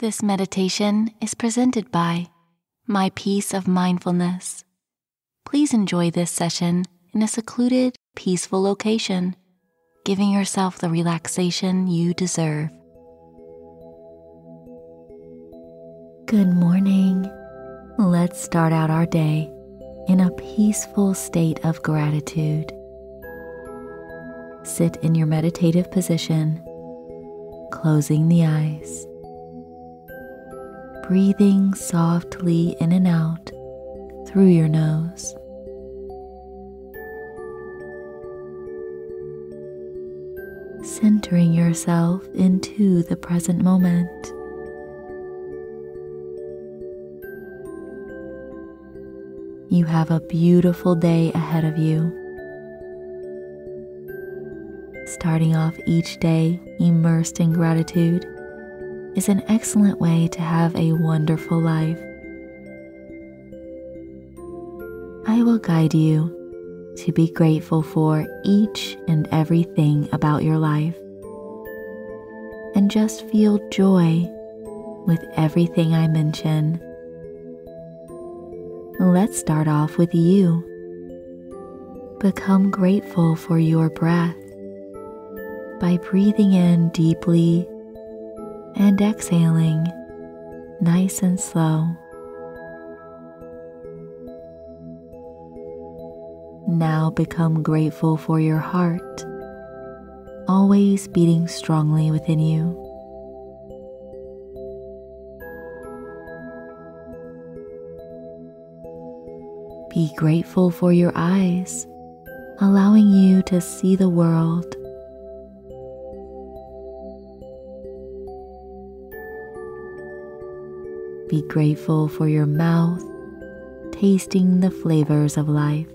This meditation is presented by My Peace of Mindfulness. Please enjoy this session in a secluded, peaceful location, giving yourself the relaxation you deserve. Good morning. Let's start out our day in a peaceful state of gratitude. Sit in your meditative position, closing the eyes. Breathing softly in and out through your nose. Centering yourself into the present moment. You have a beautiful day ahead of you. Starting off each day immersed in gratitude is an excellent way to have a wonderful life. I will guide you to be grateful for each and everything about your life and just feel joy with everything I mention. Let's start off with you. Become grateful for your breath by breathing in deeply and exhaling nice and slow. Now become grateful for your heart, always beating strongly within you. Be grateful for your eyes, allowing you to see the world. Be grateful for your mouth, tasting the flavors of life.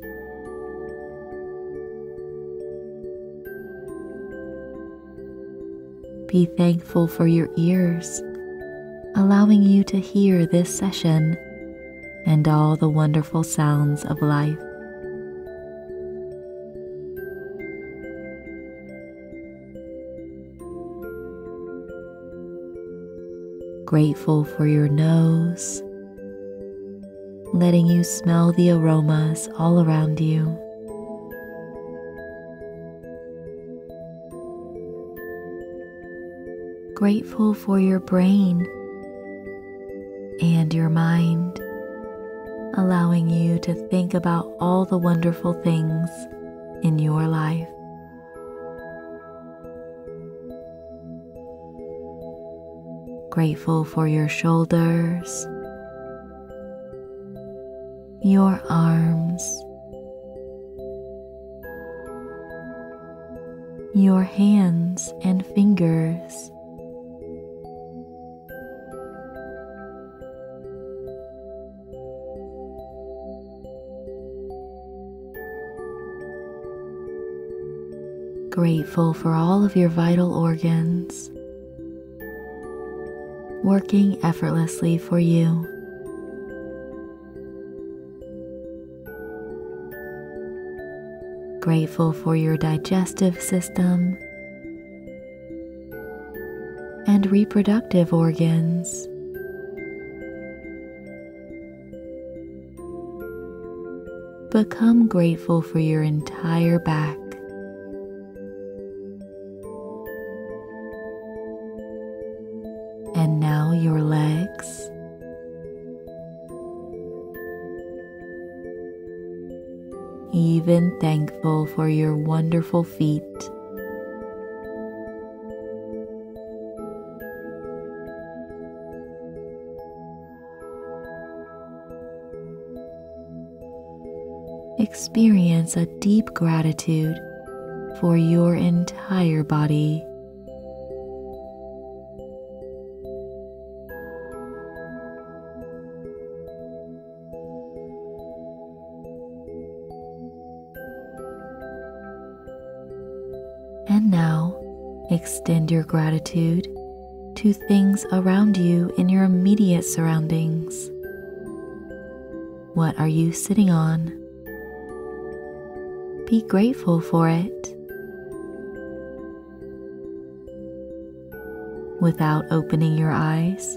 Be thankful for your ears, allowing you to hear this session and all the wonderful sounds of life. Grateful for your nose, letting you smell the aromas all around you. Grateful for your brain and your mind allowing you to think about all the wonderful things in your life. Grateful for your shoulders, your arms, your hands and fingers. grateful for all of your vital organs working effortlessly for you. Grateful for your digestive system and reproductive organs. Become grateful for your entire back. For your wonderful feet. Experience a deep gratitude for your entire body. And now, extend your gratitude to things around you in your immediate surroundings. What are you sitting on? Be grateful for it. Without opening your eyes,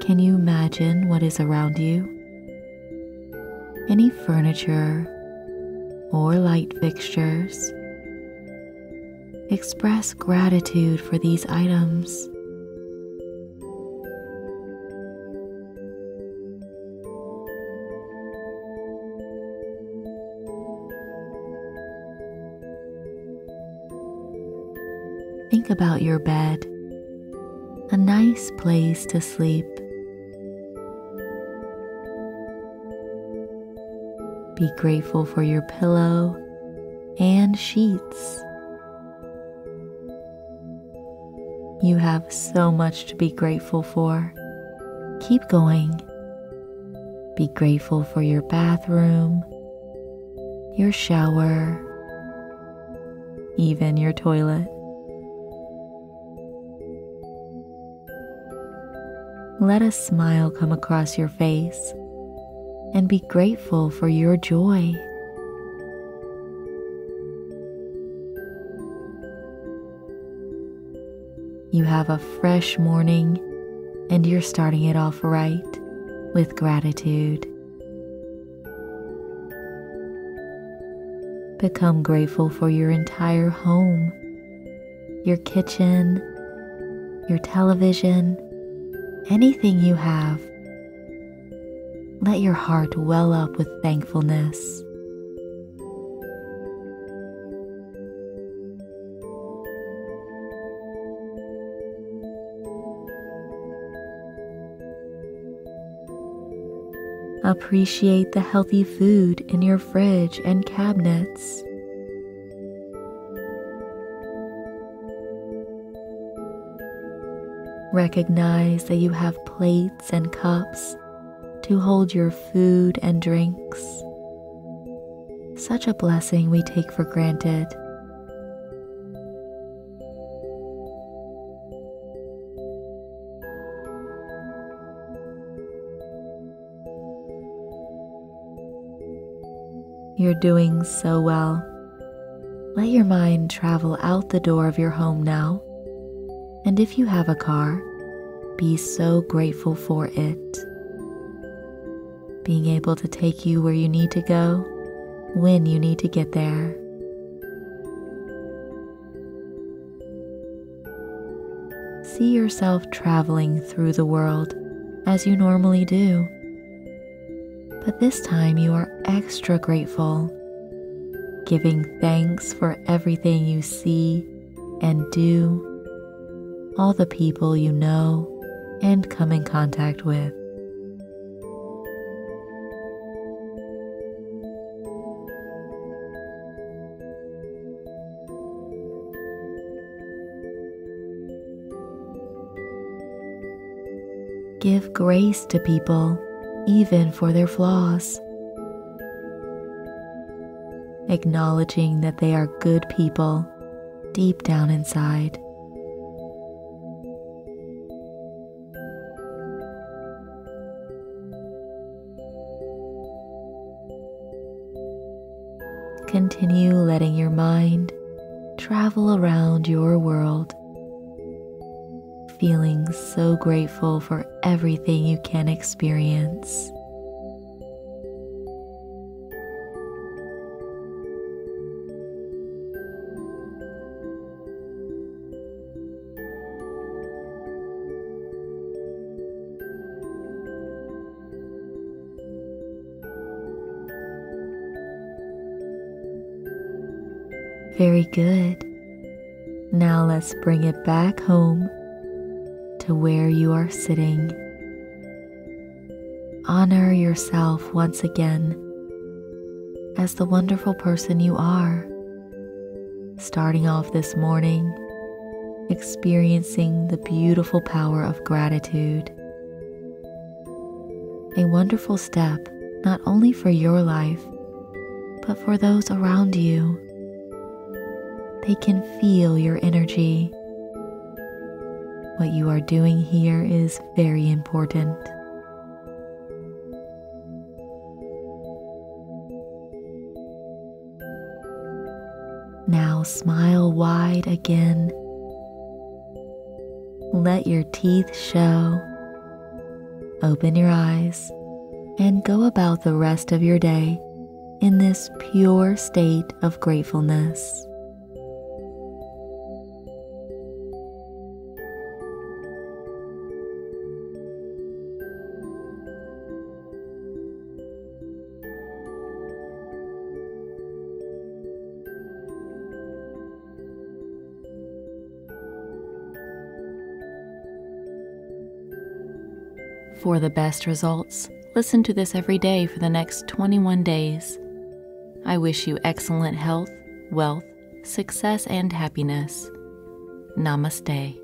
Can you imagine what is around you? Any furniture or light fixtures? Express gratitude for these items. Think about your bed, a nice place to sleep. Be grateful for your pillow and sheets. You have so much to be grateful for. Keep going. Be grateful for your bathroom, your shower, even your toilet. Let a smile come across your face and be grateful for your joy. You have a fresh morning and you're starting it off right with gratitude. Become grateful for your entire home, your kitchen, your television, anything you have. Let your heart well up with thankfulness. Appreciate the healthy food in your fridge and cabinets. Recognize that you have plates and cups to hold your food and drinks. Such a blessing we take for granted. You're doing so well. Let your mind travel out the door of your home now. And if you have a car, be so grateful for it. Being able to take you where you need to go when you need to get there. See yourself traveling through the world as you normally do but this time you are extra grateful, giving thanks for everything you see and do, all the people you know and come in contact with. Give grace to people even for their flaws. Acknowledging that they are good people deep down inside. Continue letting your mind travel around your world feeling so grateful for everything you can experience. Very good. Now let's bring it back home to where you are sitting. Honor yourself once again as the wonderful person you are. Starting off this morning, experiencing the beautiful power of gratitude. A wonderful step not only for your life, but for those around you. They can feel your energy what you are doing here is very important. Now smile wide again. Let your teeth show. open your eyes and go about the rest of your day in this pure state of gratefulness. For the best results, listen to this every day for the next 21 days. I wish you excellent health, wealth, success, and happiness. Namaste.